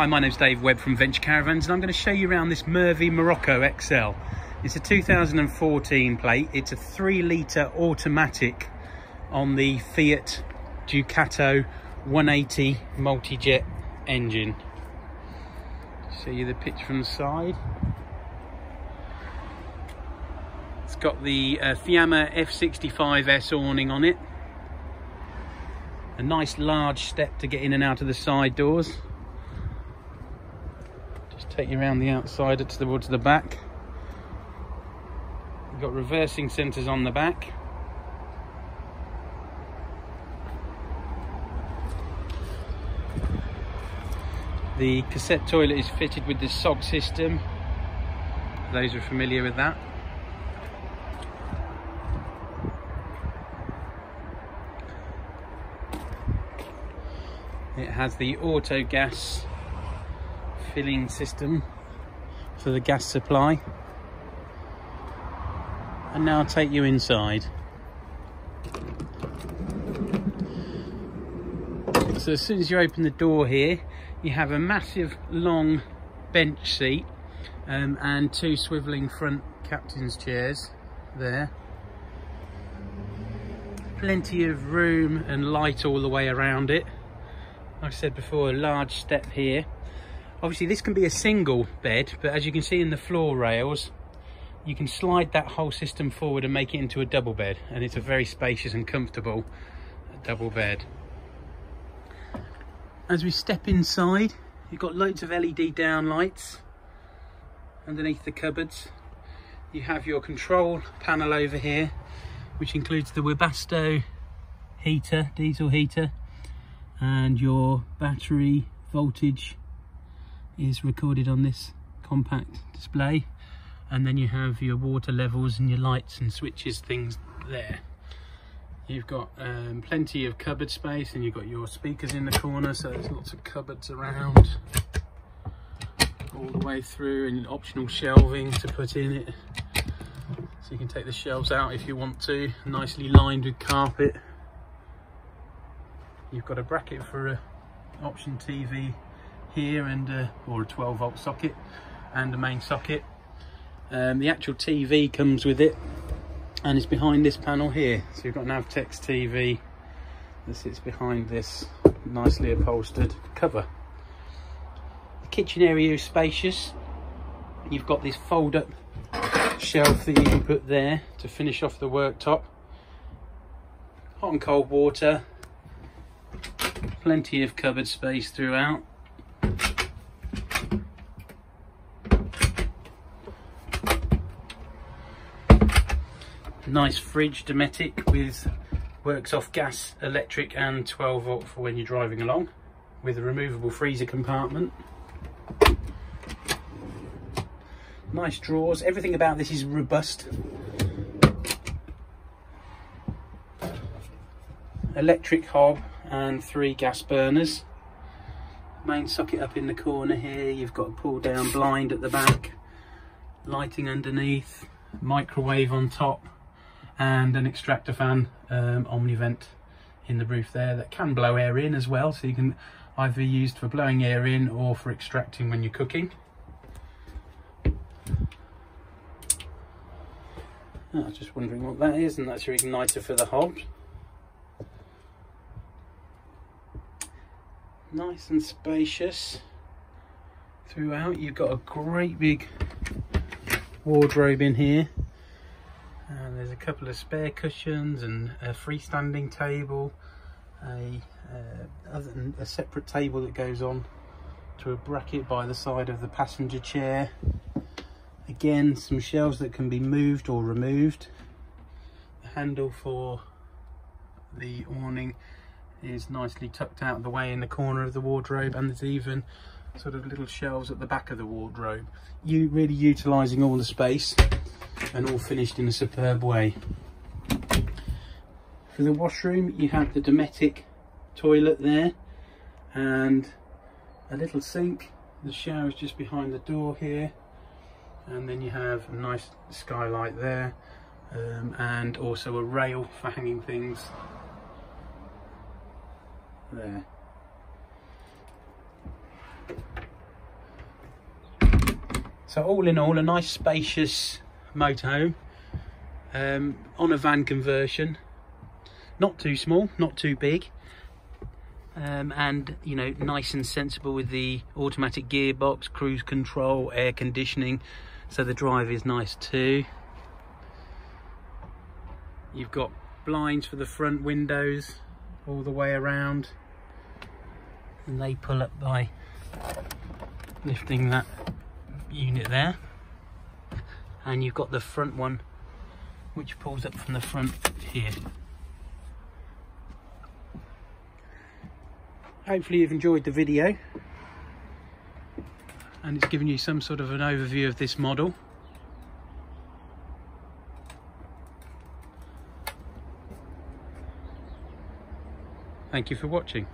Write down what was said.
Hi, my name's Dave Webb from Venture Caravans and I'm going to show you around this Murvi Morocco XL. It's a 2014 plate. It's a 3 litre automatic on the Fiat Ducato 180 multi-jet engine. Show you the pitch from the side. It's got the uh, Fiamma F65S awning on it. A nice large step to get in and out of the side doors take you around the outside towards the back. You've got reversing centres on the back. The cassette toilet is fitted with the SOG system. Those are familiar with that. It has the auto gas filling system for the gas supply. And now I'll take you inside. So as soon as you open the door here, you have a massive long bench seat um, and two swivelling front captain's chairs there. Plenty of room and light all the way around it. Like I said before, a large step here Obviously this can be a single bed, but as you can see in the floor rails, you can slide that whole system forward and make it into a double bed. And it's a very spacious and comfortable double bed. As we step inside, you've got loads of LED downlights underneath the cupboards. You have your control panel over here, which includes the Webasto heater, diesel heater, and your battery voltage is recorded on this compact display. And then you have your water levels and your lights and switches things there. You've got um, plenty of cupboard space and you've got your speakers in the corner so there's lots of cupboards around. All the way through and optional shelving to put in it. So you can take the shelves out if you want to nicely lined with carpet. You've got a bracket for a option TV here and uh, or a 12 volt socket and a main socket. Um, the actual TV comes with it and it's behind this panel here. So you've got an Avtex TV that sits behind this nicely upholstered cover. The kitchen area is spacious. You've got this fold up shelf that you can put there to finish off the worktop. Hot and cold water. Plenty of cupboard space throughout nice fridge Dometic with works off gas, electric and 12 volt for when you're driving along with a removable freezer compartment. Nice drawers, everything about this is robust. Electric hob and three gas burners. Main socket up in the corner here, you've got a pull down blind at the back, lighting underneath, microwave on top and an extractor fan um, omnivent in the roof there that can blow air in as well. So you can either be used for blowing air in or for extracting when you're cooking. I was just wondering what that is and that's your igniter for the hob. Nice and spacious. Throughout you've got a great big wardrobe in here and there's a couple of spare cushions and a freestanding table a uh, a separate table that goes on to a bracket by the side of the passenger chair. Again some shelves that can be moved or removed. The handle for the awning is nicely tucked out of the way in the corner of the wardrobe and there's even sort of little shelves at the back of the wardrobe you really utilizing all the space and all finished in a superb way. For the washroom you have the Dometic toilet there and a little sink. The shower is just behind the door here and then you have a nice skylight there um, and also a rail for hanging things there. So all in all, a nice spacious motorhome um, on a van conversion. Not too small, not too big. Um, and you know nice and sensible with the automatic gearbox cruise control air conditioning so the drive is nice too you've got blinds for the front windows all the way around and they pull up by lifting that unit there. And you've got the front one which pulls up from the front here. Hopefully you've enjoyed the video. And it's given you some sort of an overview of this model. Thank you for watching